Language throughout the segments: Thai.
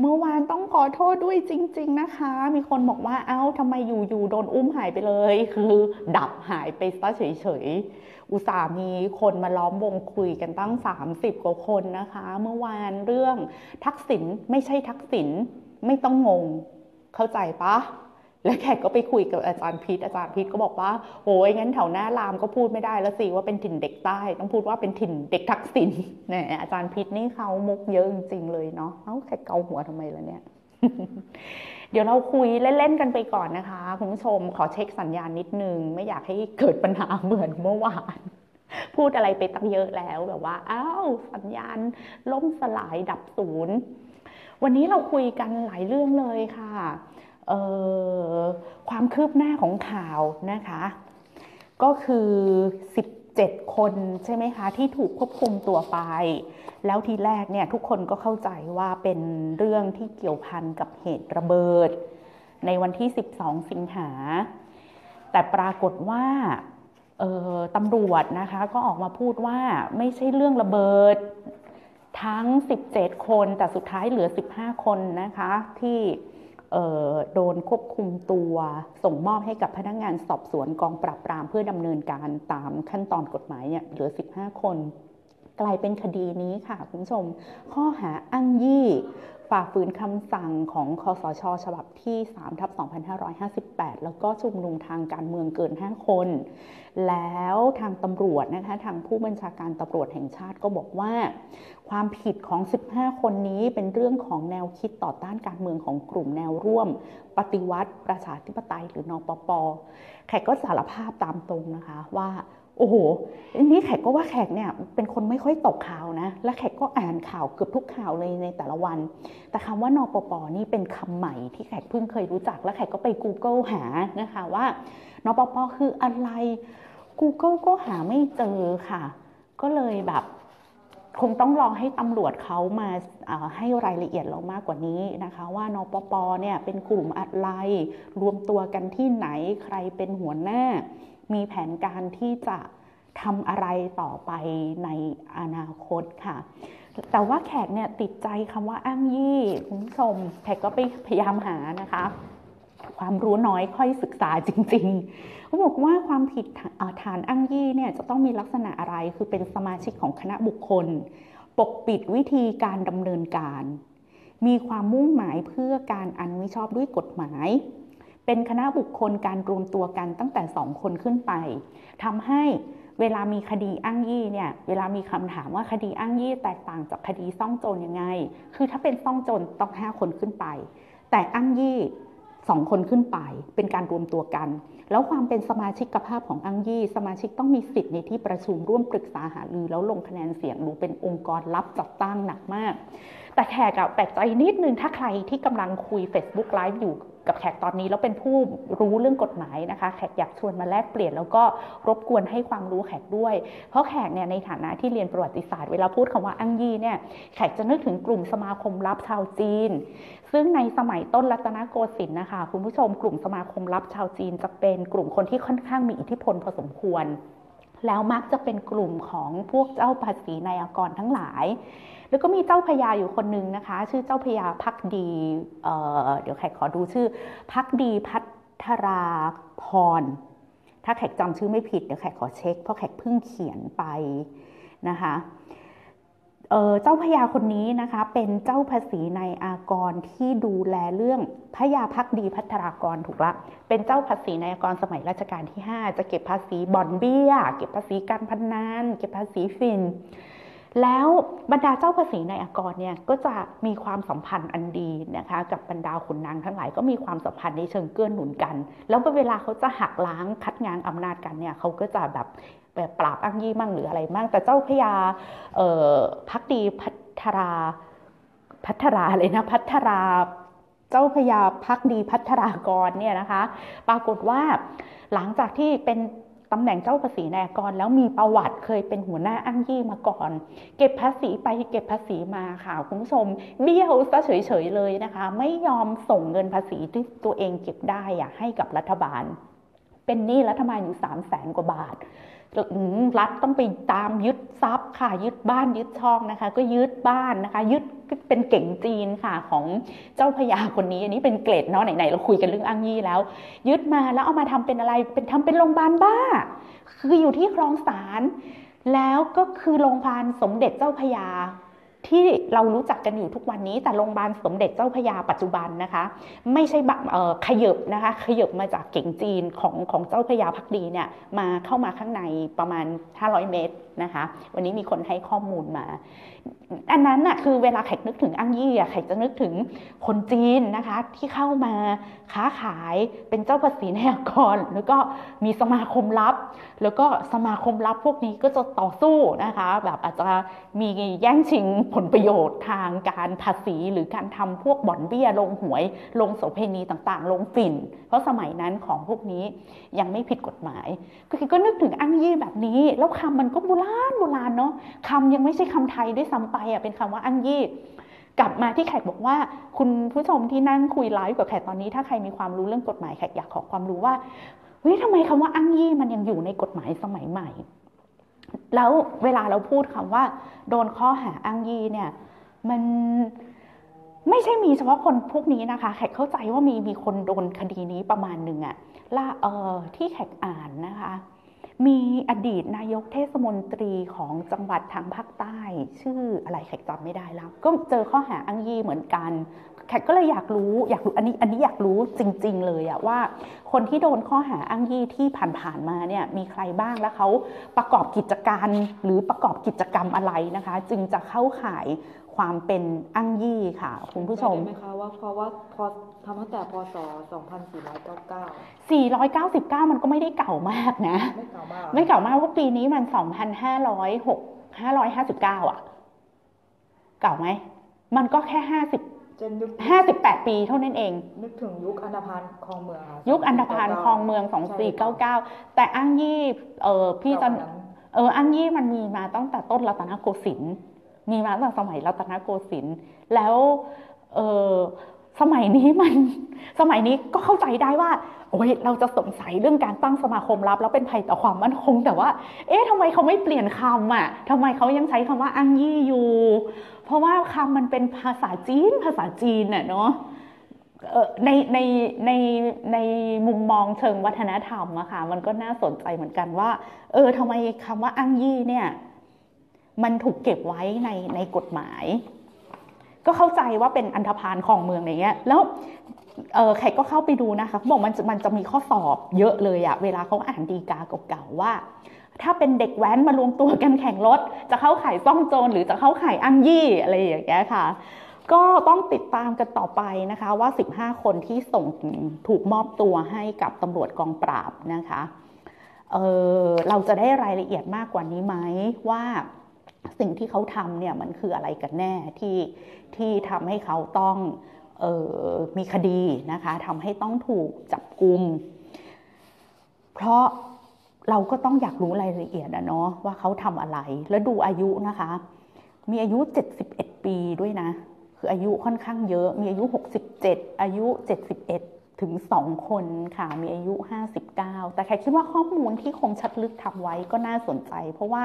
เมื่อวานต้องขอโทษด้วยจริง ๆนะคะ มีคนบอกว่าเอ้าทำไมอยู่ๆโดนอุ้มหายไปเลย คือดับหายไปซะเฉยๆ อุตส่าห์มีคนมาล้อมวงคุยกันตั้ง 30 กว่าคนนะคะ เมื่อวานเรื่องทักษิณไม่ใช่ทักษิณไม่ต้องงง เข้าใจปะ แล้วแขกก็ไปคุยกับอาจารย์พิษอาจารย์พิษก็บอกว่าโอ้ยงั้นแถวหน้ารามก็พูดไม่ได้แล้วสิว่าเป็นถิ่นเด็กใต้ ต้องพูดว่าเป็นถิ่นเด็กทักษิณเนี่ยอาจารย์พิษนี่เขามุกเยอะจริงๆเลยเนาะเอ้าแขกเกาหัวทำไมล่ะเนี่ย เดี๋ยวเราคุยเล่นๆกันไปก่อนนะคะคุณผู้ชมขอเช็คสัญญาณนิดนึง ไม่อยากให้เกิดปัญหาเหมือนเมื่อวานพูดอะไรไปตั้งเยอะแล้วแบบว่าอ้าวสัญญาณล่มสลายดับศูนย์วันนี้เราคุยกันหลายเรื่องเลยค่ะ ความคืบหน้าของข่าวนะคะ ก็คือ 17 คนใช่ไหมคะ ที่ถูกควบคุมตัวไป แล้วทีแรกเนี่ยทุกคนก็เข้าใจว่าเป็นเรื่องที่เกี่ยวพันกับเหตุระเบิด ในวันที่ 12 สิงหา แต่ปรากฏว่าตำรวจนะคะก็ออกมาพูดว่าไม่ใช่เรื่องระเบิด ทั้ง 17 คนแต่สุดท้ายเหลือ 15 คนนะคะที่ โดนควบคุมตัวส่งมอบให้กับพนักงงานสอบสวนกองปราบปรามเพื่อดำเนินการตามขั้นตอนกฎหมายเนี่ยเหลือ 15 คน กลายเป็นคดีนี้ค่ะคุณผู้ชม ข้อหาอ้างยี่ฝ่าฝืนคำสั่งของคอสช ฉบับที่3ทับ2558 แล้วก็ชุมนุมทางการเมืองเกิน 5 คน แล้วทางตำรวจนะคะทางผู้บัญชาการตำรวจแห่งชาติก็บอกว่า ความผิดของ 15 คนนี้เป็นเรื่องของแนวคิดต่อต้านการเมืองของกลุ่มแนวร่วม ปฏิวัติประชาธิปไตยหรือนอปปแขกก็สารภาพตามตรงนะคะว่า โอ้โหนี่แขกก็ว่าแขกเนี่ยเป็นคนไม่ค่อยตกข่าวนะ และแขกก็อ่านข่าวเกือบทุกข่าวเลยในแต่ละวัน แต่คำว่านปปนี่เป็นคำใหม่ที่แขกเพิ่งเคยรู้จัก และแขกก็ไป Google หานะคะว่านปปคืออะไร Google ก็หาไม่เจอค่ะ ก็เลยแบบคงต้องรอให้ตำรวจเขามาให้รายละเอียดเรามากกว่านี้นะคะ ว่านปปเนี่ยเป็นกลุ่มอะไร รวมตัวกันที่ไหนใครเป็นหัวหน้า มีแผนการที่จะทำอะไรต่อไปในอนาคตค่ะ แต่ว่าแขกเนี่ยติดใจคำว่าอ้างยี่คุณผู้ชมแขกก็ไปพยายามหานะคะ ความรู้น้อยค่อยศึกษาจริงๆเขาบอกว่าความผิดฐานอ้างยี่เนี่ยจะต้องมีลักษณะอะไรคือเป็นสมาชิกของคณะบุคคล ปกปิดวิธีการดำเนินการ มีความมุ่งหมายเพื่อการอันมิชอบด้วยกฎหมาย เป็นคณะบุคคลการรวมตัวกันตั้งแต่สองคนขึ้นไปทำให้เวลามีคดีอ้างยี่เนี่ย เวลามีคำถามว่าคดีอ้างยี่แตกต่างจากคดีซ่องโจรยังไง คือถ้าเป็นซ่องโจรต้องห้าคนขึ้นไป แต่อ้างยี่สองคนขึ้นไปเป็นการรวมตัวกัน แล้วความเป็นสมาชิกภาพของอังยี่ สมาชิกต้องมีสิทธิ์ในที่ประชุมร่วมปรึกษาหารือแล้วลงคะแนนเสียงดูเป็นองค์กรลับจัดตั้งหนักมาก แต่แขกอะแปลกใจนิดนึงถ้าใครที่กำลังคุย Facebook Live อยู่ กับแขกตอนนี้แล้วเป็นผู้รู้เรื่องกฎหมายนะคะ แขกอยากชวนมาแลกเปลี่ยน แล้วก็รบกวนให้ความรู้แขกด้วย เพราะแขกเนี่ยในฐานะที่เรียนประวัติศาสตร์เวลาพูดคำว่าอังยีเนี่ยแขกจะนึกถึงกลุ่มสมาคมลับชาวจีน ซึ่งในสมัยต้นรัตนโกสินทร์นะคะ คุณผู้ชมกลุ่มสมาคมลับชาวจีน จะเป็นกลุ่มคนที่ค่อนข้างมีอิทธิพลพอสมควร แล้วมักจะเป็นกลุ่มของพวกเจ้าภาษีนายกรทั้งหลาย แล้วก็มีเจ้าพญาอยู่คนหนึ่งนะคะ ชื่อเจ้าพญาพักดีเเดี๋ยวแขกขอดูชื่อ พักดีพัทราพร ถ้าแขกจำชื่อไม่ผิดเดี๋ยวแขกขอเช็ค เพราะแขกเพิ่งเขียนไปนะคะ เจ้าพญาคนนี้นะคะ เป็นเจ้าภาษีในอากรที่ดูแลเรื่องพยาพักดีพัฒรากรถูกละ เป็นเจ้าภาษีในอากรสมัยรัชกาลที่ 5 จะเก็บภาษีบ่อนเบี้ย เก็บภาษีการพนันเก็บภาษีฟิน แล้วบรรดาเจ้าภาษีในอากรเนี่ยก็จะมีความสัมพันธ์อันดีนะคะกับบรรดาขุนนางทั้งหลายก็มีความสัมพันธ์ในเชิงเกื้อหนุนกัน แล้วเวลาเขาจะหักล้างคัดงานอำนาจกันเนี่ยเขาก็จะแบบแบบปราบอ้างยี่มั่งหรืออะไรมั่งแต่เจ้าพญาพักดีพัทราพัทราเลยนะพัทราเจ้าพญาพักดีพัทรากรเนี่ยนะคะ ปรากฏว่าหลังจากที่เป็น ตำแหน่งเจ้าภาษีนายกร แล้วมีประวัติเคยเป็นหัวหน้าอ้างยี่มาก่อน เก็บภาษีไปเก็บภาษีมาค่ะคุณผู้ชม เบี้ยวซะเฉยๆเลยนะคะ ไม่ยอมส่งเงินภาษีที่ตัวเองเก็บได้อะให้กับรัฐบาล เป็นหนี้รัฐบาลอยู่ 3 0 0แสนกว่าบาท รัฐต้องไปตามยึดทรัพย์ค่ะ ยึดบ้านยึดช่องนะคะ ก็ยึดบ้านนะคะ ยึดเป็นเก่งจีนค่ะของเจ้าพญาคนนี้ อันนี้เป็นเกรดเนาะไหนๆเราคุยกันเรื่องอ้างยี่แล้ว ยึดมาแล้วเอามาทำเป็นอะไรเป็นทำเป็นโรงพยาบาลบ้า คืออยู่ที่คลองสารแล้วก็คือโรงพยาบาลสมเด็จเจ้าพญา ที่เรารู้จักกันอยู่ทุกวันนี้ แต่โรงพยาบาลสมเด็จเจ้าพยาปัจจุบันนะคะ ไม่ใช่ขยบนะคะขยบมาจากเก่งจีนของของเจ้าพยาพักดีเนี่ยมาเข้ามาข้างในประมาณ 500 เมตรนะคะ วันนี้มีคนให้ข้อมูลมา อันนั้นน่ะคือเวลาแขกนึกถึงอังยี่อะแขกจะนึกถึงคนจีนนะคะที่เข้ามาค้าขายเป็นเจ้าภาษีนายกรแล้วก็มีสมาคมลับ แล้วก็สมาคมลับพวกนี้ก็จะต่อสู้นะคะ แบบอาจจะมีแย่งชิงผลประโยชน์ทางการภาษีหรือการทำพวกบ่อนเบี้ยลงหวย ลงโสเพณีต่างๆ ลงฝิ่น เพราะสมัยนั้นของพวกนี้ยังไม่ผิดกฎหมาย ก็คือก็นึกถึงอังยี่แบบนี้ แล้วคำมันก็โบราณโบราณเนาะคำยังไม่ใช่คำไทยด้วยซ้ำไปอะเป็นคำว่าอังยี่กลับมาที่แขกบอกว่า คุณผู้ชมที่นั่งคุยไลฟ์กับแขกตอนนี้ ถ้าใครมีความรู้เรื่องกฎหมายแขกอยากขอความรู้ว่าเฮ้ยทำไมคำว่าอังยี่มันยังอยู่ในกฎหมายสมัยใหม่ แล้วเวลาเราพูดคำว่า โดนข้อหาอังยี่เนี่ย มันไม่ใช่มีเฉพาะคนพวกนี้นะคะ แขกเข้าใจว่ามีมีคนโดนคดีนี้ประมาณหนึ่งอะล่าเออที่แขกอ่านนะคะ มีอดีตนายกเทศมนตรีของจังหวัดทางภาคใต้ ชื่ออะไรแขกจำไม่ได้แล้ว ก็เจอข้อหาอังยีเหมือนกัน แขกก็เลยอยากรู้อยากรู้อันนี้อันนี้อยากรู้จริง ๆ เลยอะว่า คนที่โดนข้อหาอังยีที่ผ่านๆมาเนี่ยมีใครบ้างแล้วเขาประกอบกิจการหรือประกอบกิจกรรมอะไรนะคะ จึงจะเข้าข่าย ความเป็นอั้งยี่ค่ะ คุณผู้ชมไหมคะว่าเพราะว่าพอทำตั้งแต่พศ 2499 499 มันก็ไม่ได้เก่ามากนะ ไม่เก่ามาก ไม่เก่ามากเพราะปีนี้มัน 2,506 559 อะ เก่าไหม มันก็แค่ 50 58ปีเท่านั้นเอง นึกถึงยุคอันดาพานคลองเมือง ยุคอันดาพานคลองเมือง2499แต่อั้งยี่เออพี่จะเอออั้งยี่มันมีมาตั้งแต่ต้นรัตนโกสินทร์ มีมาตั้งแต่สมัยรัตนโกสินทร์แล้วเออสมัยนี้มันสมัยนี้ก็เข้าใจได้ว่าโอ้ยเราจะสงสัยเรื่องการตั้งสมาคมลับ แล้วเป็นภัยต่อความมั่นคง แต่ว่า เอ๊ะทำไมเขาไม่เปลี่ยนคำอะทำไมเขายังใช้คำว่าอังยี่อยู่ เพราะว่าคำมันเป็นภาษาจีน ภาษาจีนน่ะเนาะในในในในมุมมองเชิงวัฒนธรรมอะค่ะมันก็น่าสนใจเหมือนกันว่า เออทำไมคำว่าอังยี่เนี่ย มันถูกเก็บไว้ในในกฎหมาย ก็เข้าใจว่าเป็นอันธพาลของเมืองอะไรเงี้ยแล้วเออใครก็เข้าไปดูนะคะเขาบอกมันมันจะมีข้อสอบเยอะเลยอะเวลาเขาอ่านดีกาเก่าๆว่า ถ้าเป็นเด็กแว้นมารวมตัวกันแข่งรถ จะเข้าข่ายซ่องโจรหรือจะเข้าข่ายอั้งยี่อะไรอย่างเงี้ยค่ะ ก็ต้องติดตามกันต่อไปนะคะว่า 15 คนที่ส่งถูกมอบตัวให้กับตำรวจกองปราบนะคะเเราจะได้รายละเอียดมากกว่านี้ไหมว่า สิ่งที่เขาทำเนี่ยมันคืออะไรกันแน่ที่ที่ทำให้เขาต้องออมีคดีนะคะทำให้ต้องถูกจับกุม เพราะเราก็ต้องอยากรู้รายละเอียดนะเนาะว่าเขาทำอะไร แล้วดูอายุนะคะ มีอายุ 71 ปีด้วยนะ คืออายุค่อนข้างเยอะ มีอายุ 67 อายุ 71 ถึง 2 คนค่ะ มีอายุ 59 แต่แค่คิดว่าข้อมูลที่คมชัดลึกทำไว้ก็น่าสนใจ เพราะว่า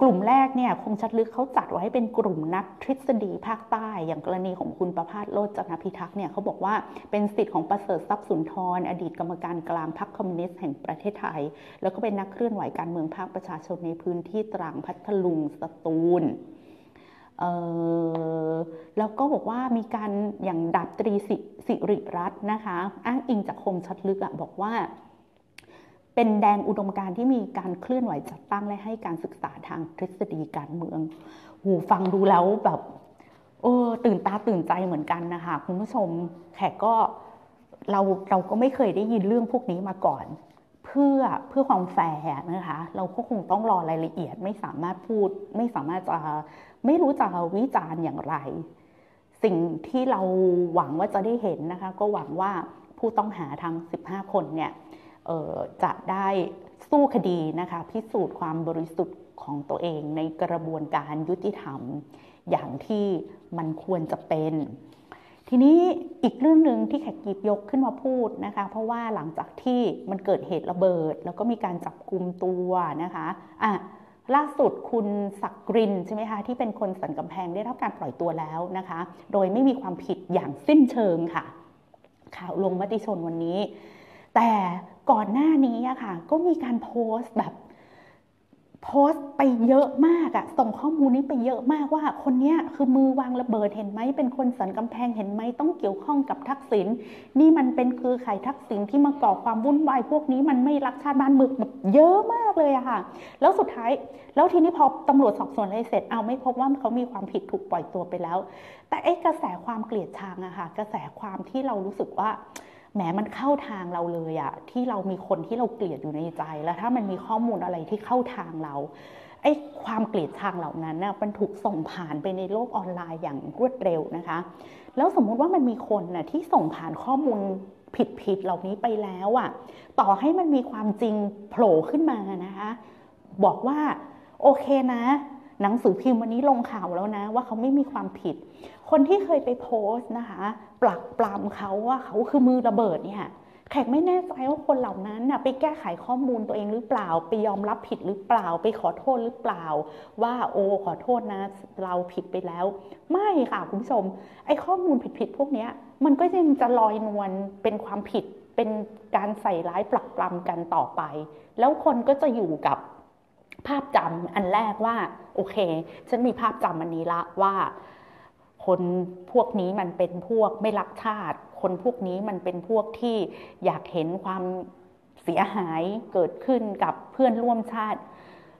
กลุ่มแรกเนี่ยคงชัดลึกเขาจัดไว้เป็นกลุ่มนักทฤษฎีภาคใต้ อย่างกรณีของคุณประพาสโรจนพิทักษ์เนี่ยเขาบอกว่าเป็นสิทธิ์ของประเสริฐทรัพย์สุนทร อดีตกรรมการกลางพรรคคอมมิวนิสต์แห่งประเทศไทย แล้วก็เป็นนักเคลื่อนไหวการเมืองภาคประชาชนในพื้นที่ตรังพัทลุงสตูลแล้วก็บอกว่ามีการอย่างดับตรีสิริรัตน์นะคะ อ้างอิงจากคมชัดลึกอะบอกว่า เป็นแดงอุดมการที่มีการเคลื่อนไหวจัดตั้งและให้การศึกษาทางทฤษฎีการเมืองหูฟังดูแล้วแบบเออตื่นตาตื่นใจเหมือนกันนะคะคุณผู้ชมแขกก็เราเราก็ไม่เคยได้ยินเรื่องพวกนี้มาก่อน เพื่อเพื่อความแฟร์นะคะ เราก็คงต้องรอรายละเอียดไม่สามารถพูด ไม่สามารถจะไม่รู้จะวิจารณ์อย่างไร สิ่งที่เราหวังว่าจะได้เห็นนะคะ ก็หวังว่าผู้ต้องหาทั้ง 15 คนเนี่ย จะได้สู้คดีนะคะพิสูจน์ความบริสุทธิ์ของตัวเองในกระบวนการยุติธรรม อย่างที่มันควรจะเป็น ทีนี้อีกเรื่องหนึ่งที่แขกกีบยกขึ้นมาพูดนะคะ เพราะว่าหลังจากที่มันเกิดเหตุระเบิด แล้วก็มีการจับกลุ่มตัวนะคะอะล่าสุดคุณศักรินใช่ไหมคะที่เป็นคนสันกำแพงได้รับการปล่อยตัวแล้วนะคะ โดยไม่มีความผิดอย่างสิ้นเชิงค่ะ ข่าวลงมติชนวันนี้ แต่ ก่อนหน้านี้อะค่ะ ก็มีการโพสต์แบบโพสต์ไปเยอะมากอะส่งข้อมูลนี้ไปเยอะมากว่าคนนี้คือมือวางระเบิดเห็นไหมเป็นคนสันกำแพงเห็นไหมต้องเกี่ยวข้องกับทักษิณนี่มันเป็นคือไข่ทักษิณที่มาก่อความวุ่นวายพวกนี้มันไม่รักชาติบ้านเมืองแบบเยอะมากเลยอะค่ะ แล้วสุดท้ายแล้วทีนี้พอตำรวจสอบสวนอะไรเสร็จเอาไม่พบว่าเขามีความผิดถูกปล่อยตัวไปแล้ว แต่ไอ้กระแสความเกลียดชังอะค่ะ กระแสความที่เรารู้สึกว่า แหมมันเข้าทางเราเลยอะที่เรามีคนที่เราเกลียดอยู่ในใจ แล้วถ้ามันมีข้อมูลอะไรที่เข้าทางเราไอ้ความเกลียดชังเหล่านั้นน่ะมันถูกส่งผ่านไปในโลกออนไลน์อย่างรวดเร็วนะคะ แล้วสมมุติว่ามันมีคนน่ะที่ส่งผ่านข้อมูลผิดๆเหล่านี้ไปแล้วอะต่อให้มันมีความจริงโผล่ขึ้นมานะคะ บอกว่าโอเคนะ หนังสือพิมพ์วันนี้ลงข่าวแล้วนะ ว่าเขาไม่มีความผิด คนที่เคยไปโพสต์นะคะปลักปลามเขาว่าเขาคือมือระเบิดเนี่ยแขกไม่แน่ใจว่าคนเหล่านั้นน่ะไปแก้ไขข้อมูลตัวเองหรือเปล่า ไปยอมรับผิดหรือเปล่า ไปขอโทษหรือเปล่า ว่าโอ้ขอโทษนะเราผิดไปแล้ว ไม่ค่ะคุณผู้ชม ไอ้ข้อมูลผิดๆพวกนี้มันก็ยังจะลอยนวลเป็นความผิดเป็นการใส่ร้ายปลักปลำกันต่อไป แล้วคนก็จะอยู่กับ ภาพจำอันแรกว่า โอเค ฉันมีภาพจำอันนี้ละว่า คนพวกนี้มันเป็นพวกไม่รักชาติ คนพวกนี้มันเป็นพวกที่อยากเห็นความเสียหายเกิดขึ้นกับเพื่อนร่วมชาติ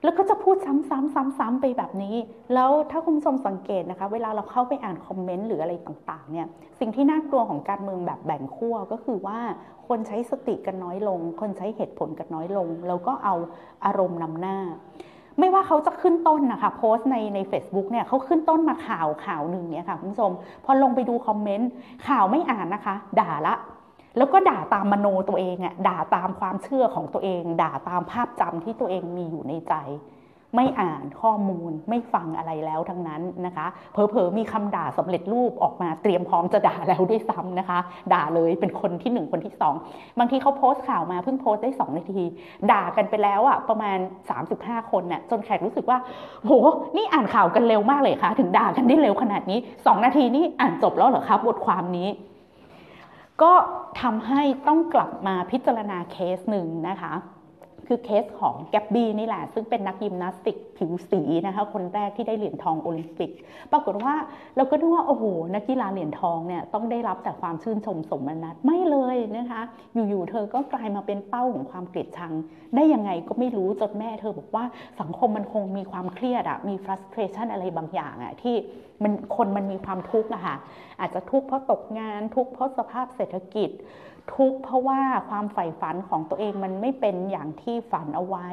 แล้วก็จะพูดซ้ำๆๆ ๆ ไปแบบนี้ แล้วถ้าคุณผู้ชมสังเกตนะคะ เวลาเราเข้าไปอ่านคอมเมนต์หรืออะไรต่างๆเนี่ยสิ่งที่น่ากลัวของการเมืองแบบแบ่งขั้วก็คือว่าคนใช้สติกันน้อยลง คนใช้เหตุผลกันน้อยลง แล้วก็เอาอารมณ์นำหน้า ไม่ว่าเขาจะขึ้นต้นนะคะโพสต์ในใน a c e b o o k เนี่ยเขาขึ้นต้นมาข่าวข่าวหนึ่งเนี่ยค่ะคุณผู้ชมพอลงไปดูคอมเมนต์ข่าวไม่อ่านนะคะ ด่าละ แล้วก็ด่าตามมโนตัวเองอะด่าตามความเชื่อของตัวเอง ด่าตามภาพจำที่ตัวเองมีอยู่ในใจ ไม่อ่านข้อมูลไม่ฟังอะไรแล้วทั้งนั้นนะคะเผลอๆมีคำด่าสำเร็จรูปออกมาเตรียมพร้อมจะด่าแล้วด้วยซ้ำนะคะ ด่าเลยเป็นคนที่หนึ่งคนที่สองบางทีเขาโพสต์ข่าวมาเพิ่งโพสต์ได้ 2 นาที ด่ากันไปแล้วอะประมาณ 35 คนน่ะจนแขกรู้สึกว่าโหนี่อ่านข่าวกันเร็วมากเลยค่ะ ถึงด่ากันได้เร็วขนาดนี้ 2 นาทีนี่อ่านจบแล้วเหรอครับบทความนี้ ก็ทำให้ต้องกลับมาพิจารณาเคสหนึ่งนะคะ คือเคสของแกบบี้นี่แหละ ซึ่งเป็นนักยิมนาสติกผิวสีนะคะคนแรกที่ได้เหรียญทองโอลิมปิก ปรากฏว่าเราก็นึกว่า โอ้โห นักกีฬาเหรียญทองเนี่ยต้องได้รับแต่ความชื่นชมสมนัตไม่เลยนะคะ อยู่ๆเธอก็กลายมาเป็นเป้าของความเกลียดชัง ได้ยังไงก็ไม่รู้จนแม่เธอบอกว่าสังคมมันคงมีความเครียดอะมี frustration อะไรบางอย่างอะที่มันคนมันมีความทุกข์อะค่ะอาจจะทุกข์เพราะตกงานทุกข์เพราะสภาพเศรษฐกิจ ทุกข์เพราะว่าความใฝ่ฝันของตัวเองมันไม่เป็นอย่างที่ฝันเอาไว้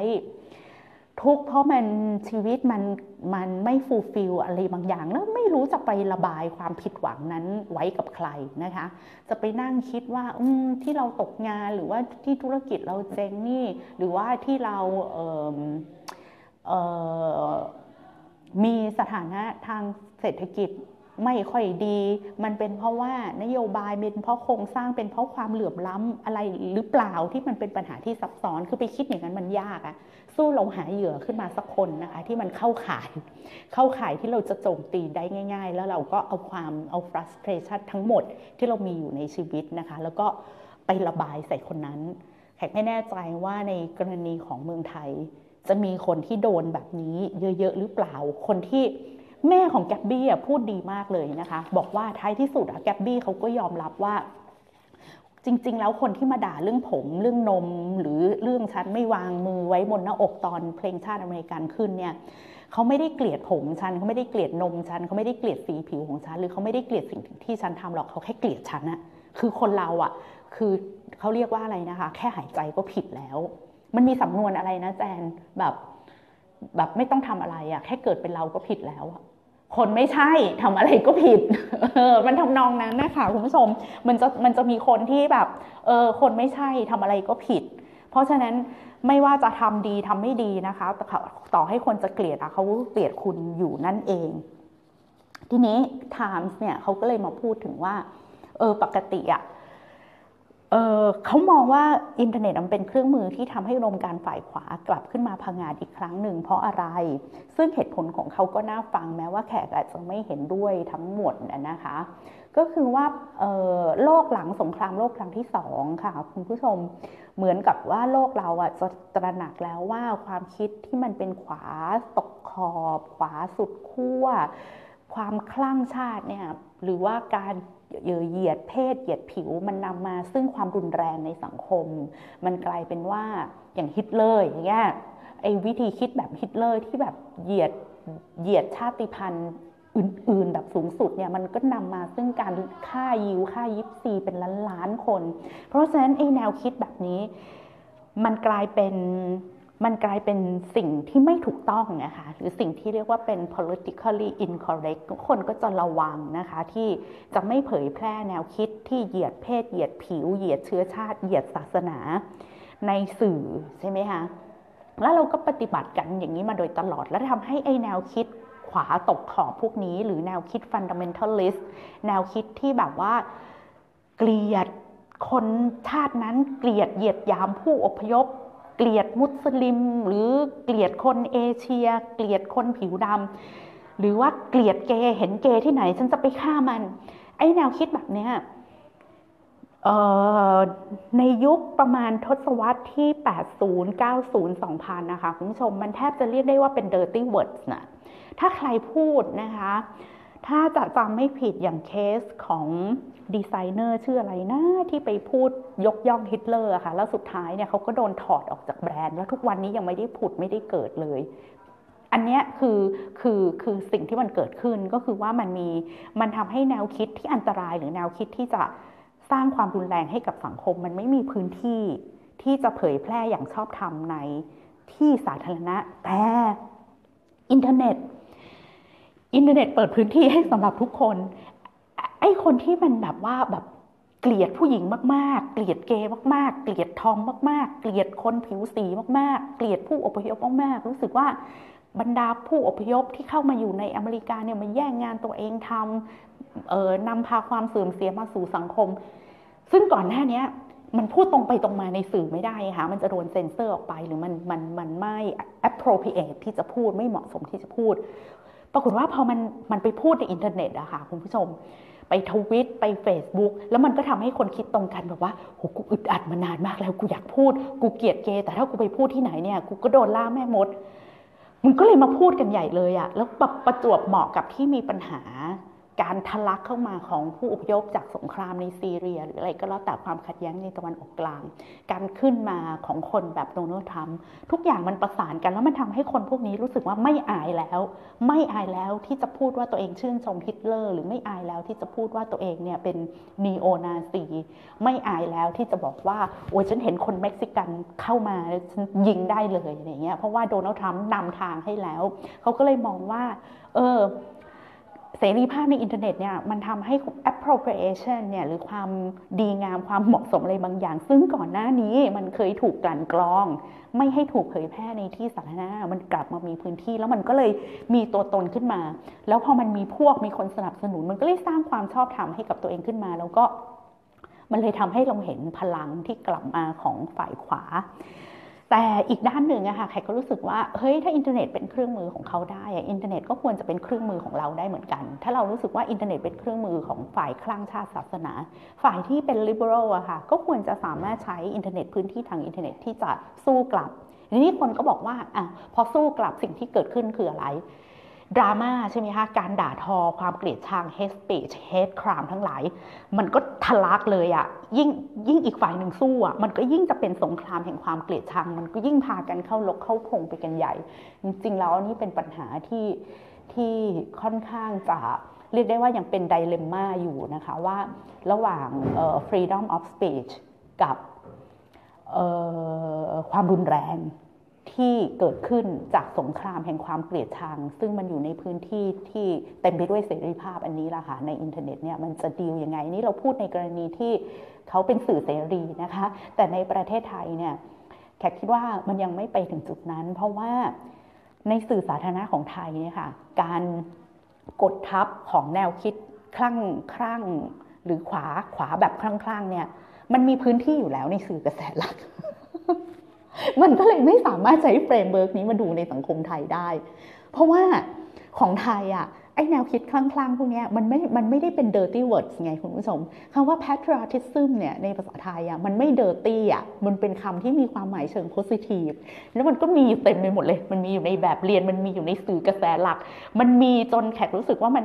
ทุกข์เพราะมันชีวิตมันมันไม่ฟูลฟิลอะไรบางอย่าง แล้วไม่รู้จะไประบายความผิดหวังนั้นไว้กับใครนะคะ จะไปนั่งคิดว่าอืมที่เราตกงานหรือว่าที่ธุรกิจเราเจ๊งนี่ หรือว่าที่เราเอ่อเอ่อมีสถานะทางเศรษฐกิจ ไม่ค่อยดี มันเป็นเพราะว่านโยบายเป็นเพราะโครงสร้างเป็นเพราะความเหลื่อมล้ำอะไรหรือเปล่าที่มันเป็นปัญหาที่ซับซ้อนคือไปคิดอย่างนั้นมันยากอะสู้เราหาเหยื่อขึ้นมาสักคนนะคะที่มันเข้าข่าย เข้าข่ายที่เราจะโจมตีได้ง่าย ๆ แล้วเราก็เอาความเอา frustration ทั้งหมดที่เรามีอยู่ในชีวิตนะคะ แล้วก็ไประบายใส่คนนั้นแขกไม่แน่ใจว่าในกรณีของเมืองไทย จะมีคนที่โดนแบบนี้เยอะๆหรือเปล่าคนที่ แม่ของแกบบี้พูดดีมากเลยนะคะ บอกว่าท้ายที่สุดอะแกบบี้เขาก็ยอมรับว่าจริง ๆ แล้วคนที่มาด่าเรื่องผมเรื่องนมหรือเรื่องฉันไม่วางมือไว้บนหน้าอกตอนเพลงชาติอเมริกันขึ้นเนี่ยเขาไม่ได้เกลียดผมฉันเขาไม่ได้เกลียดนมฉันเขาไม่ได้เกลียดสีผิวของฉันหรือเขาไม่ได้เกลียดสิ่งที่ฉันทำหรอกเขาแค่เกลียดฉันอะคือคนเราอะคือเขาเรียกว่าอะไรนะคะ แค่หายใจก็ผิดแล้ว มันมีสำนวนอะไรนะแจนแบบแบบไม่ต้องทำอะไรอะแค่เกิดเป็นเราก็ผิดแล้วอะ คนไม่ใช่ทำอะไรก็ผิดเออมันทำนองนั้นนะคะคุณผู้ชม มันจะมันจะมีคนที่แบบ เออ คนไม่ใช่ทำอะไรก็ผิด เพราะฉะนั้นไม่ว่าจะทำดีทำไม่ดีนะคะแต่ต่อให้คนจะเกลียดอะเขาเกลียดคุณอยู่นั่นเอง ทีนี้ Times เนี่ยเขาก็เลยมาพูดถึงว่า เออ ปกติอะ เเขามองว่าอินเทอร์เน็ตมันเป็นเครื่องมือที่ทำให้อุดมการฝ่ายขวากลับขึ้นมาพังงาดอีกครั้งหนึ่งเพราะอะไร ซึ่งเหตุผลของเขาก็น่าฟังแม้ว่าแขกอาจจะไม่เห็นด้วยทั้งหมดนะคะ ก็คือว่าโลกหลังสงครามโลกครั้งที่สองค่ะคุณผู้ชมเหมือนกับว่าโลกเราอะจะตระหนักแล้วว่าความคิดที่มันเป็นขวาตกขอบ ขวาสุดขั้วความคลั่งชาติเนี่ยหรือว่าการ เหยียดเพศเหยียดผิวมันนำมาซึ่งความรุนแรงในสังคม มันกลายเป็นว่าอย่างฮิตเลอร์อย่างเงี้ยไอ้วิธีคิดแบบฮิตเลอร์ที่แบบเหยียดเหยียดชาติพันธุ์อื่นๆ แบบสูงสุดเนี่ยมันก็นำมาซึ่งการฆ่ายิวฆ่ายิปซีเป็นล้านล้านคน เพราะฉะนั้นไอ้แนวคิดแบบนี้ มันกลายเป็น มันกลายเป็นสิ่งที่ไม่ถูกต้องนะคะหรือสิ่งที่เรียกว่าเป็น politically incorrect ทุกคนก็จะระวังนะคะ ที่จะไม่เผยแพร่แนวคิดที่เหยียดเพศ เหยียดผิว เหยียดเชื้อชาติ เหยียดศาสนา ในสื่อใช่ไหมคะแล้วเราก็ปฏิบัติกันอย่างนี้มาโดยตลอด แล้วทำให้ไอแนวคิดขวาตกขอบพวกนี้ หรือแนวคิด fundamentalist แนวคิดที่แบบว่าเกลียดคนชาตินั้นเกลียดเหยียดยามผู้อพยพ เกลียดมุสลิม หรือเกลียดคนเอเชีย เกลียดคนผิวดำหรือว่าเกลียดเกย์เห็นเกย์ที่ไหน ฉันจะไปฆ่ามัน ไอ้แนวคิดแบบเนี้ยในยุคประมาณทศวรรษที่ 80 90 2000 นะคะ คุณผู้ชมมันแทบจะเรียกได้ว่าเป็น dirty words นะถ้าใครพูดนะคะ ถ้าจะจำไม่ผิดอย่างเคสของดีไซเนอร์ชื่ออะไรนะ ที่ไปพูดยกย่องฮิตเลอร์ค่ะ แล้วสุดท้ายเนี่ยเขาก็โดนถอดออกจากแบรนด์ แล้วทุกวันนี้ยังไม่ได้ผุดไม่ได้เกิดเลย อันนี้คือคือคือสิ่งที่มันเกิดขึ้นก็คือว่ามันมีมันทำให้แนวคิดที่อันตรายหรือแนวคิดที่จะสร้างความรุนแรงให้กับสังคม มันไม่มีพื้นที่ที่จะเผยแพร่อย่างชอบธรรมในที่สาธารณะแต่อินเทอร์เน็ต อินเทอร์เน็ตเปิดพื้นที่ให้สำหรับทุกคน ไอ้คนที่มันแบบว่าแบบเกลียดผู้หญิงมากๆ เกลียดเกย์มากๆ เกลียดทอมมาก ๆ เกลียดคนผิวสีมาก ๆ เกลียดผู้อพยพมากๆ รู้สึกว่าบรรดาผู้อพยพที่เข้ามาอยู่ในอเมริกาเนี่ยมันแย่งงานตัวเองทำเอ่อนำพาความเสื่อมเสียมาสู่สังคม ซึ่งก่อนหน้านี้มันพูดตรงไปตรงมาในสื่อไม่ได้ค่ะ มันจะโดนเซ็นเซอร์ออกไปหรือมันมันมันไม่ appropriate ที่จะพูดไม่เหมาะสมที่จะพูด ปรากฏว่าพอมันมันไปพูดในอินเทอร์เน็ตอะค่ะคุณผู้ชม ไปทวิตไป Facebook แล้วมันก็ทำให้คนคิดตรงกันแบบว่าโหกูอึดอัดมานานมากแล้วกูอยากพูด กูเกลียดเกย์แต่ถ้ากูไปพูดที่ไหนเนี่ยกูก็โดนล่าแม่มดมันก็เลยมาพูดกันใหญ่เลยอะแล้วประประจวบเหมาะกับที่มีปัญหา การทะลักเข้ามาของผู้อพยพจากสงครามในซีเรียหรืออะไรก็แล้วแต่ความขัดแย้งในตะวันออกกลาง การขึ้นมาของคนแบบโดนัลด์ทรัมป์ทุกอย่างมันประสานกันแล้วมันทำให้คนพวกนี้รู้สึกว่าไม่อายแล้ว ไม่อายแล้วที่จะพูดว่าตัวเองชื่นชมฮิตเลอร์ หรือไม่อายแล้วที่จะพูดว่าตัวเองเนี่ยเป็นนีโอนาซีไม่อายแล้วที่จะบอกว่าโอ้ยฉันเห็นคนเม็กซิกันเข้ามาฉันยิงได้เลยอย่างเงี้ยเพราะว่าโดนัลด์ทรัมป์นำทางให้แล้วเขาก็เลยมองว่า เออ เสรีภาพในอินเทอร์เน็ตเนี่ยมันทำให้ appropriation เนี่ยหรือความดีงามความเหมาะสมอะไรบางอย่าง ซึ่งก่อนหน้านี้มันเคยถูกกลั่นกรอง ไม่ให้ถูกเผยแพร่ในที่สาธารณะมันกลับมามีพื้นที่ แล้วมันก็เลยมีตัวตนขึ้นมา แล้วพอมันมีพวกมีคนสนับสนุน มันก็เลยสร้างความชอบธรรมให้กับตัวเองขึ้นมา แล้วก็มันเลยทำให้เราเห็นพลังที่กลับมาของฝ่ายขวา แต่อีกด้านหนึ่งอะค่ะแขกก็รู้สึกว่าเฮ้ยถ้าอินเทอร์เน็ตเป็นเครื่องมือของเขาได้อินเทอร์เน็ตก็ควรจะเป็นเครื่องมือของเราได้เหมือนกัน ถ้าเรารู้สึกว่าอินเทอร์เน็ตเป็นเครื่องมือของฝ่ายคลั่งชาติศาสนา ฝ่ายที่เป็น liberal อะค่ะก็ควรจะสามารถใช้อินเทอร์เน็ตพื้นที่ทางอินเทอร์เน็ตที่จะสู้กลับทีนี้คนก็บอกว่าอะพอสู้กลับสิ่งที่เกิดขึ้นคืออะไร ดราม่าใช่ไหมคะการด่าทอความเกลียดชัง hate speech hate crime ทั้งหลาย มันก็ทะลักเลยอะ่ะยิ่งยิ่งอีกฝ่ายหนึ่งสู้อะ่ะมันก็ยิ่งจะเป็นสงครามแห่งความเกลียดชัง มันก็ยิ่งพากันเข้ารกเข้าพงไปกันใหญ่ จริงๆแล้วนี่เป็นปัญหาที่ที่ค่อนข้างจะเรียกได้ว่ายังเป็นไดเลมม่าอยู่นะคะว่าระหว่าง freedom of speech กับความรุนแรง ที่เกิดขึ้นจากสงครามแห่งความเกลียดชัง ซึ่งมันอยู่ในพื้นที่ที่เต็มไปด้วยเสรีภาพอันนี้ล่ะค่ะในอินเทอร์เน็ตเนี่ยมันจะดีลยังไงนี่เราพูดในกรณีที่เขาเป็นสื่อเสรีนะคะ แต่ในประเทศไทยเนี่ยแขกคิดว่ามันยังไม่ไปถึงจุดนั้น เพราะว่าในสื่อสาธารณะของไทยเนี่ยค่ะการกดทับของแนวคิดคลั่งคลั่งหรือขวาขวาแบบคลั่งๆเนี่ยมันมีพื้นที่อยู่แล้วในสื่อกระแสหลัก มันก็เลยไม่สามารถใช้ framework นี้มาดูในสังคมไทยได้ เพราะว่าของไทยอะไอ้แนวคิดคลั่งๆพวกนี้มันไม่ มันไม่ได้เป็น dirty words ไงคุณผู้ชมคำว่า patriotism เนี่ยในภาษาไทยอะมันไม่ dirty อะมันเป็นคำที่มีความหมายเชิง positive แล้วมันก็มีเต็มไปหมดเลย มันมีอยู่ในแบบเรียน มันมีอยู่ในสื่อกระแสหลัก มันมีจนแขกรู้สึกว่ามัน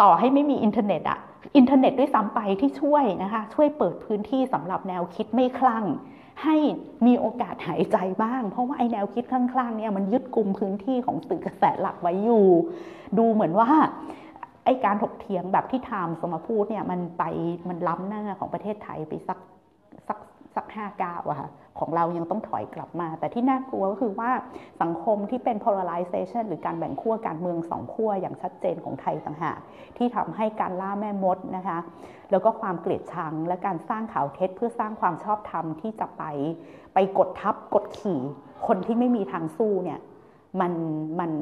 ต่อให้ไม่มีอินเทอร์เน็ตอะอินเทอร์เน็ตด้วยซ้ำไปที่ช่วยนะคะ ช่วยเปิดพื้นที่สำหรับแนวคิดไม่คลั่ง ให้มีโอกาสหายใจบ้าง เพราะว่าไอ้แนวคิดคลั่งๆเนี่ยมันยึดกลุ่มพื้นที่ของสื่อกระแสหลักไว้อยู่ ดูเหมือนว่าไอการถกเถียงแบบที่ไทม์สมาพูดเนี่ยมันไปมันล้ำหน้าของประเทศไทยไปสักสักสักห้าก้าวอะค่ะ ของเรายังต้องถอยกลับมา แต่ที่น่ากลัวก็คือว่าสังคมที่เป็น polarization หรือการแบ่งขั้วการเมืองสองขั้วอย่างชัดเจนของไทยต่างหากที่ทำให้การล่าแม่มดนะคะแล้วก็ความเกลียดชัง และการสร้างข่าวเท็จเพื่อสร้างความชอบธรรมที่จะไปไปกดทับกดขี่ คนที่ไม่มีทางสู้เนี่ยมันมัน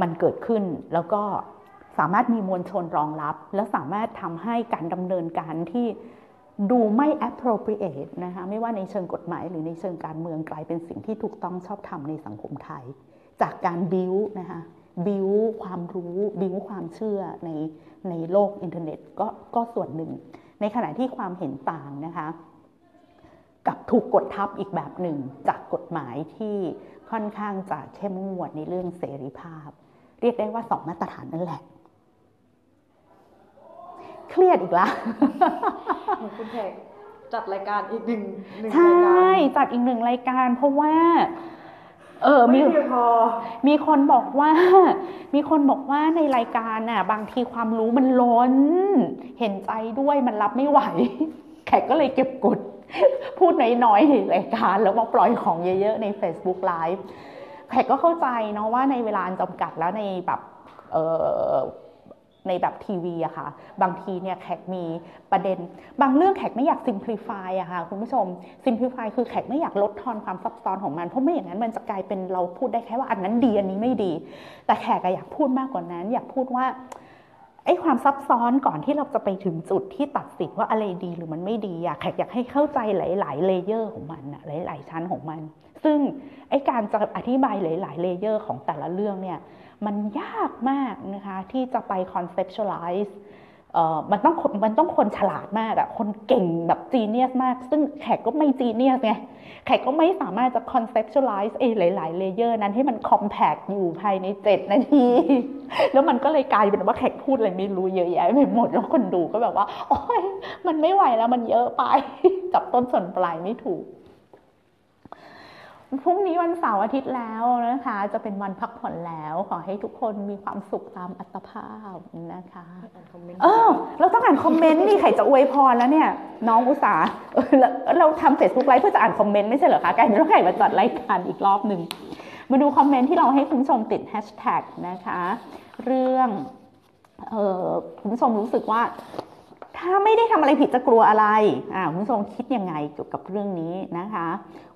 มันเกิดขึ้นแล้วก็สามารถมีมวลชนรองรับ และสามารถทำให้การดำเนินการที่ ดูไม่ appropriate นะคะไม่ว่าในเชิงกฎหมายหรือในเชิงการเมืองกลายเป็นสิ่งที่ถูกต้องชอบธรรมในสังคมไทย จากการบิวนะคะบิวความรู้บิวความเชื่อในในโลกอินเทอร์เน็ตก็ก็ส่วนหนึ่ง ในขณะที่ความเห็นต่างนะคะกับถูกกดทับอีกแบบหนึ่ง จากกฎหมายที่ค่อนข้างจะเข้มงวดในเรื่องเสรีภาพ เรียกได้ว่าสองมาตรฐานนั่นแหละ เครียดอีกและ เหมือนคุณแขกจัดรายการอีกหนึ่งหนึ่งใช่รายการจัดอีกหนึ่งรายการ เพราะว่า เออไม่มีเพียงพอ มีคนบอกว่า มีคนบอกว่าในรายการน่ะ บางทีความรู้มันล้น เห็นใจด้วยมันรับไม่ไหว แขกก็เลยเก็บกด พูดน้อยๆในรายการ แล้วมาปล่อยของเยอะๆใน Facebook Live แขกก็เข้าใจเนาะว่าในเวลาอันจำกัดแล้วในแบบเออ ในแบบทีวีอะค่ะ บางทีเนี่ยแขกมีประเด็น บางเรื่องแขกไม่อยาก simplify อะค่ะคุณผู้ชม simplify คือแขกไม่อยากลดทอนความซับซ้อนของมัน เพราะไม่อย่างนั้นมันจะกลายเป็นเราพูดได้แค่ว่าอันนั้นดีอันนี้ไม่ดี แต่แขกอะอยากพูดมากกว่านั้น อยากพูดว่าไอ้ความซับซ้อนก่อนที่เราจะไปถึงจุดที่ตัดสินว่าอะไรดีหรือมันไม่ดีอะแขกอยากให้เข้าใจหลาย ๆ layer ของมันอะหลาย ๆ ชั้นของมัน ซึ่งไอ้การจะอธิบายหลาย ๆ layer ของแต่ละเรื่องเนี่ย มันยากมากนะคะที่จะไป conceptualize เอ่อมันต้องมันต้องคนฉลาดมากอะคนเก่งแบบ genius มาก ซึ่งแขกก็ไม่ genius ไง แขกก็ไม่สามารถจะ conceptualize ไอ้หลาย ๆ layer นั้นให้มัน compact อยู่ภายใน 7 นาที แล้วมันก็เลยกลายเป็นว่าแขกพูดอะไรไม่รู้เยอะแยะไปหมด แล้วคนดูก็แบบว่า โอ๊ยมันไม่ไหวแล้วมันเยอะไป จับต้นส่วนปลายไม่ถูก พรุ่งนี้วันเสาร์อาทิตย์แล้วนะคะ จะเป็นวันพักผ่อนแล้ว ขอให้ทุกคนมีความสุขตามอัตภาพนะคะอ่านคอมเมนต์เออเราต้องอ่านคอมเมนต์นี่ใครจะอวยพรแล้วเนี่ย น้องอุตสาห์เออเราเราทำเฟซบุ๊กไลฟ์เพื่อจะอ่านคอมเมนต์ไม่ใช่เหรอคะกลายเป็นว่าใครมาจัดรายการอีกรอบหนึ่งมาดูคอมเมนต์ที่เราให้คุณผู้ชมติดแฮชแท็กนะคะ เรื่องเออคุณผู้ชมรู้สึกว่าถ้าไม่ได้ทำอะไรผิดจะกลัวอะไรอ่าคุณผู้ชมคิดยังไงเกี่ยวกับเรื่องนี้นะคะ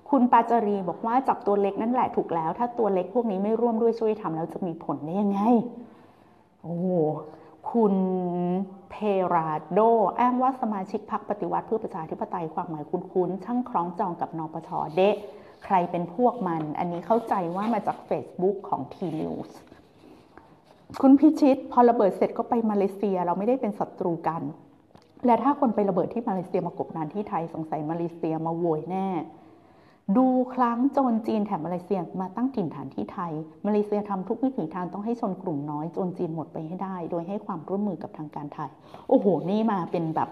คุณปาจารีบอกว่าจับตัวเล็กนั่นแหละถูกแล้ว ถ้าตัวเล็กพวกนี้ไม่ร่วมด้วยช่วยทำแล้วจะมีผลได้ยังไง โอ้คุณเพราโด อ้างว่าสมาชิกพรรคปฏิวัติเพื่อประชาธิปไตยความหมายคุ้นๆช่างคล้องจองกับนปชเดะใครเป็นพวกมัน อันนี้เข้าใจว่ามาจาก Facebook ของ T News คุณพิชิต พอระเบิดเสร็จก็ไปมาเลเซียเราไม่ได้เป็นศัตรูกัน และถ้าคนไประเบิดที่มาเลเซียมากบดานที่ไทยสงสัยมาเลเซียมาโวยแน่ ดูครั้งโจรจีนแถมมาเลเซียมาตั้งถิ่นฐานที่ไทย มาเลเซียทำทุกวิถีทางต้องให้ชนกลุ่มน้อยโจรจีนหมดไปให้ได้ โดยให้ความร่วมมือกับทางการไทย โอ้โห นี่มาเป็นแบบ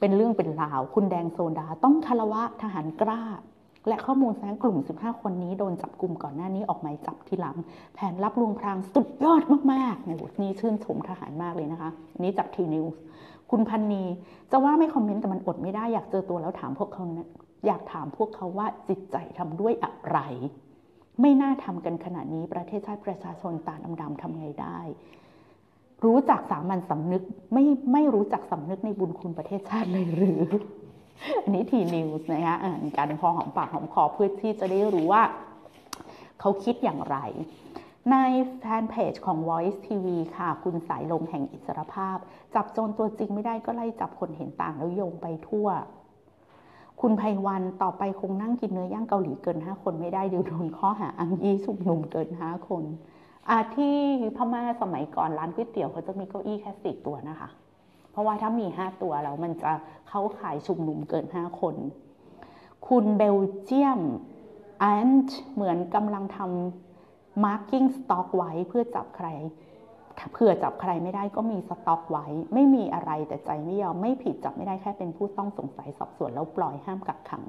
เป็นเรื่องเป็นราว คุณแดงโซดาต้องคารวะทหารกล้า และข้อมูลแสดงกลุ่ม 15 คนนี้โดนจับกลุ่มก่อนหน้านี้ออกหมายจับทีหลัง แผนรับลวงพรางสุดยอดมากๆเนี่ยโหนี่ชื่นชมทหารมากเลยนะคะนี้จากทีนิวคุณพันนีจะว่าไม่คอมเมนต์แต่มันอดไม่ได้อยากเจอตัวแล้วถามพวกเขานะ อยากถามพวกเขาว่าจิตใจทำด้วยอะไร ไม่น่าทำกันขนาดนี้ประเทศชาติประชาชนตาดำๆทำไงได้ รู้จักสามัญสำนึกไม่ไม่รู้จักสำนึกในบุญคุณประเทศชาติเลยหรือ อันนี้ทีนิวส์นะคะอ่านการพอหอมปากหอมคอเพื่อที่จะได้รู้ว่า เขาคิดอย่างไร ในแฟนเพจของ Voice TV ค่ะ คุณสายลมแห่งอิสรภาพ จับโจรตัวจริงไม่ได้ก็ไล่จับคนเห็นต่างแล้วโยงไปทั่ว คุณไพวันต่อไปคงนั่งกินเนื้อย่างเกาหลีเกิน 5 คนไม่ได้ดี๋ยวโดนข้อหาอังยี่ชุมนุมเกิน 5 คนอาที่พม่าสมัยก่อนร้านก๋วยเตี๋ยวเขาจะมีเก้าอี้แค่สิตัวนะคะ เพราะว่าถ้ามี5ตัวแล้วมันจะเข้าขายชุมนุมเกิน5คน คุณเบลเจียมแอันเหมือนกำลังทำ marking stock ไว้เพื่อจับใคร เผื่อจับใครไม่ได้ก็มีสต็อกไว้ ไม่มีอะไรแต่ใจไม่ยอมไม่ผิดจับไม่ได้แค่เป็นผู้ต้องสงสัยสอบสวนแล้วปล่อยห้ามกักขัง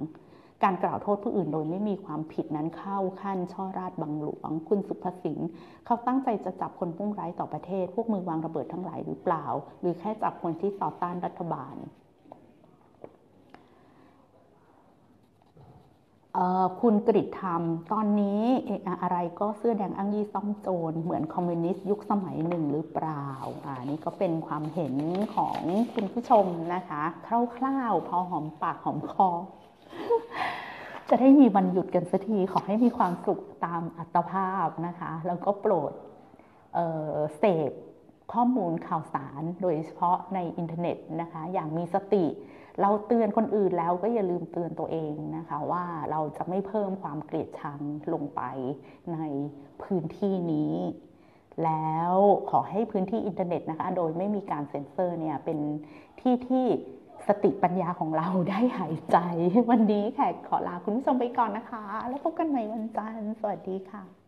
การกล่าวโทษผู้อื่นโดยไม่มีความผิดนั้นเข้าขั้น ช่อราชบังหลวง คุณสุภสินเขาตั้งใจจะจับคนพุ่งร้ายต่อประเทศ พวกมือวางระเบิดทั้งหลายหรือเปล่า หรือแค่จับคนที่ต่อต้านรัฐบาล เอ่อ คุณกริธรรมตอนนี้อะไรก็เสื้อแดงอ้างยี่ซ่องโจรเหมือนคอมมิวนิสต์ยุคสมัยหนึ่งหรือเปล่าอ่านี่ก็เป็นความเห็นของคุณผู้ชมนะคะ คร่าวๆ พอหอมปากหอมคอ จะได้มีวันหยุดกันสักที ขอให้มีความสุขตามอัตภาพนะคะ แล้วก็โปรดเเสพข้อมูลข่าวสารโดยเฉพาะในอินเทอร์เน็ตนะคะ อย่างมีสติ เราเตือนคนอื่นแล้วก็อย่าลืมเตือนตัวเองนะคะว่าเราจะไม่เพิ่มความเกลียดชังลงไปในพื้นที่นี้ แล้วขอให้พื้นที่อินเทอร์เน็ตนะคะ โดยไม่มีการเซ็นเซอร์เนี่ยเป็นที่ที่สติปัญญาของเราได้หายใจ วันนี้แขกขอลาคุณผู้ชมไปก่อนนะคะ แล้วพบกันใหม่วันจันทร์สวัสดีค่ะ